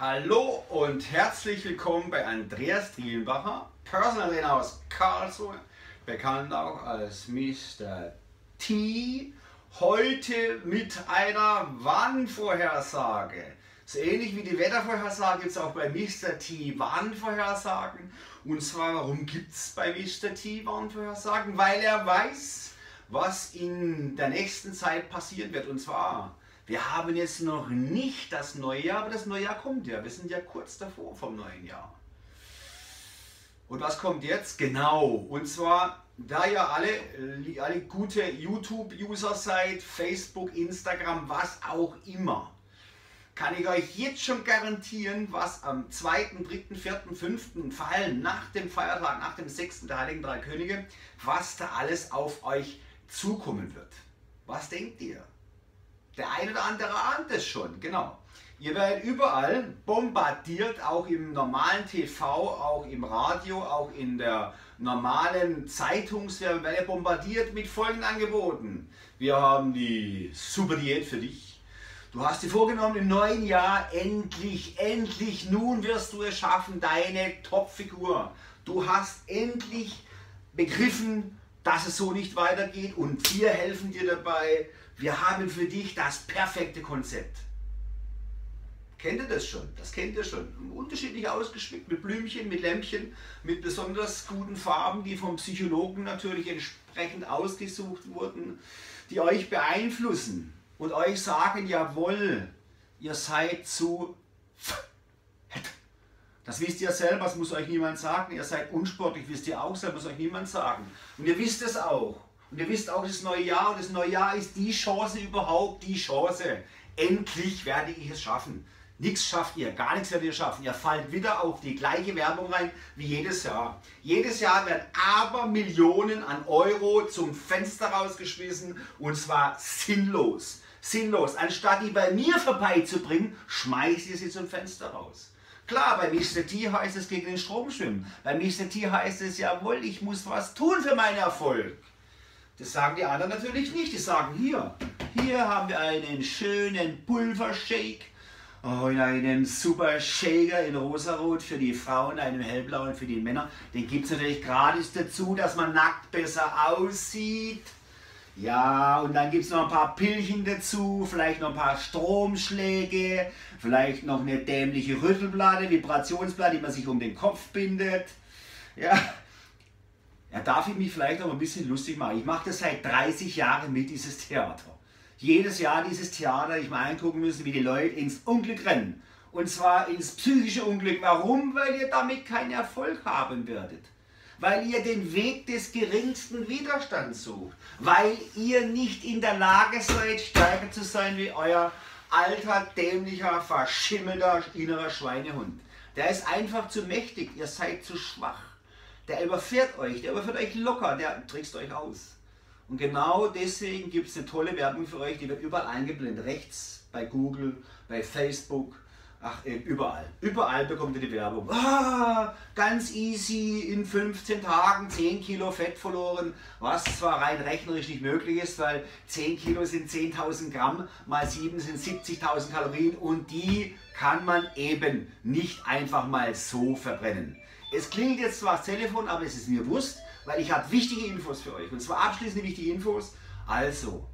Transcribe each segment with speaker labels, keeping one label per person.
Speaker 1: Hallo und herzlich willkommen bei Andreas Drielbacher, Personal Trainer aus Karlsruhe, bekannt auch als Mr. T. Heute mit einer Warnvorhersage. So ähnlich wie die Wettervorhersage gibt es auch bei Mr. T Warnvorhersagen. Und zwar, warum gibt es bei Mr. T Warnvorhersagen? Weil er weiß, was in der nächsten Zeit passieren wird. Und zwar wir haben jetzt noch nicht das neue Jahr, aber das neue Jahr kommt ja. Wir sind ja kurz davor vom neuen Jahr. Und was kommt jetzt? Genau. Und zwar, da ihr alle, alle gute YouTube-User seid, Facebook, Instagram, was auch immer, kann ich euch jetzt schon garantieren, was am 2., 3., 4., 5. vor allem nach dem Feiertag, nach dem 6. der Heiligen Drei Könige, was da alles auf euch zukommen wird. Was denkt ihr? Der eine oder andere ahnt es schon, genau. Ihr werdet überall bombardiert, auch im normalen TV, auch im Radio, auch in der normalen Zeitungswerbung, werdet bombardiert mit folgenden Angeboten. Wir haben die Super Diät für dich. Du hast dir vorgenommen, im neuen Jahr endlich, endlich, nun wirst du es schaffen, deine Topfigur. Du hast endlich begriffen, dass es so nicht weitergeht und wir helfen dir dabei, wir haben für dich das perfekte Konzept. Kennt ihr das schon? Das kennt ihr schon. Unterschiedlich ausgeschmückt mit Blümchen, mit Lämpchen, mit besonders guten Farben, die vom Psychologen natürlich entsprechend ausgesucht wurden, die euch beeinflussen und euch sagen, jawohl, ihr seid zu das wisst ihr selber, das muss euch niemand sagen. Ihr seid unsportlich, wisst ihr auch selber, muss euch niemand sagen. Und ihr wisst es auch. Und ihr wisst auch, das neue Jahr und das neue Jahr ist die Chance überhaupt, die Chance. Endlich werde ich es schaffen. Nichts schafft ihr, gar nichts werdet ihr schaffen. Ihr fallt wieder auf die gleiche Werbung rein wie jedes Jahr. Jedes Jahr werden aber Millionen an Euro zum Fenster rausgeschmissen und zwar sinnlos. Sinnlos. Anstatt die bei mir vorbeizubringen, schmeißt ihr sie zum Fenster raus. Klar, bei Mr. T heißt es gegen den Strom schwimmen. Bei Mr. T heißt es, jawohl, ich muss was tun für meinen Erfolg. Das sagen die anderen natürlich nicht. Die sagen hier, hier haben wir einen schönen Pulvershake oh, in einem super Shaker in rosarot für die Frauen, einem hellblauen für die Männer. Den gibt es natürlich gratis dazu, dass man nackt besser aussieht. Ja, und dann gibt es noch ein paar Pillchen dazu, vielleicht noch ein paar Stromschläge, vielleicht noch eine dämliche Rüttelplatte, Vibrationsplatte, die man sich um den Kopf bindet. Ja, ja, darf ich mich vielleicht auch ein bisschen lustig machen. Ich mache das seit 30 Jahren mit, dieses Theater. Jedes Jahr dieses Theater, ich mal angucken müssen, wie die Leute ins Unglück rennen. Und zwar ins psychische Unglück. Warum? Weil ihr damit keinen Erfolg haben werdet. Weil ihr den Weg des geringsten Widerstands sucht. Weil ihr nicht in der Lage seid, stärker zu sein wie euer alter, dämlicher, verschimmelter innerer Schweinehund. Der ist einfach zu mächtig. Ihr seid zu schwach. Der überfährt euch, der überfährt euch locker, der trickst euch aus. Und genau deswegen gibt es eine tolle Werbung für euch, die wird überall eingeblendet. Rechts, bei Google, bei Facebook, ach, äh, überall. Überall bekommt ihr die Werbung. Ah, ganz easy, in 15 Tagen 10 Kilo Fett verloren, was zwar rein rechnerisch nicht möglich ist, weil 10 Kilo sind 10.000 Gramm, mal 7 sind 70.000 Kalorien und die kann man eben nicht einfach mal so verbrennen. Es klingelt jetzt zwar das Telefon, aber es ist mir bewusst, weil ich habe wichtige Infos für euch. Und zwar abschließende wichtige Infos. Also,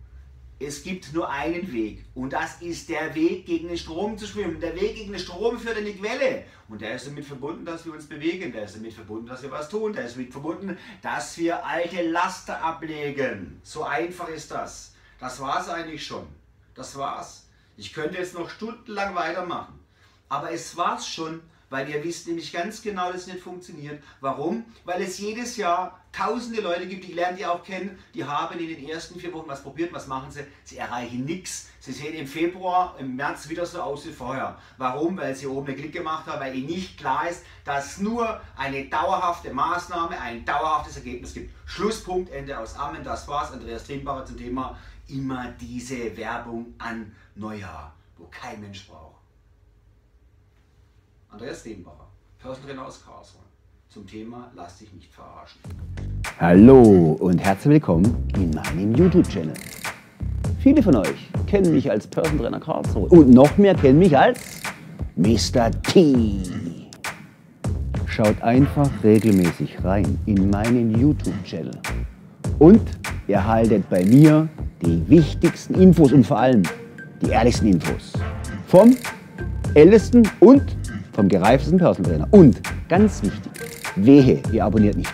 Speaker 1: es gibt nur einen Weg und das ist der Weg gegen den Strom zu schwimmen. Der Weg gegen den Strom führt in die Quelle und der ist damit verbunden, dass wir uns bewegen, der ist damit verbunden, dass wir was tun, der ist damit verbunden, dass wir alte Laster ablegen. So einfach ist das. Das war es eigentlich schon. Das war's. Ich könnte jetzt noch stundenlang weitermachen, aber es war's schon weil ihr wisst nämlich ganz genau, dass es nicht funktioniert. Warum? Weil es jedes Jahr tausende Leute gibt, die lernen die auch kennen, die haben in den ersten vier Wochen was probiert, was machen sie? Sie erreichen nichts. Sie sehen im Februar, im März wieder so aus wie vorher. Warum? Weil sie oben einen Klick gemacht haben, weil ihnen nicht klar ist, dass nur eine dauerhafte Maßnahme ein dauerhaftes Ergebnis gibt. Schlusspunkt, Ende aus Amen. Das war's. Andreas Trienbacher zum Thema immer diese Werbung an Neujahr, wo kein Mensch braucht. Andreas Dehnbacher, Personal aus Karlsruhe, zum Thema Lass dich nicht verarschen.
Speaker 2: Hallo und herzlich willkommen in meinem YouTube-Channel. Viele von euch kennen mich als Person Trainer Karlsruhe und noch mehr kennen mich als
Speaker 1: Mr. T. Schaut einfach regelmäßig rein in meinen YouTube-Channel und erhaltet bei mir die wichtigsten Infos und vor allem die ehrlichsten Infos vom ältesten und vom gereiftesten Personal Trainer. Und ganz wichtig, wehe, ihr abonniert nicht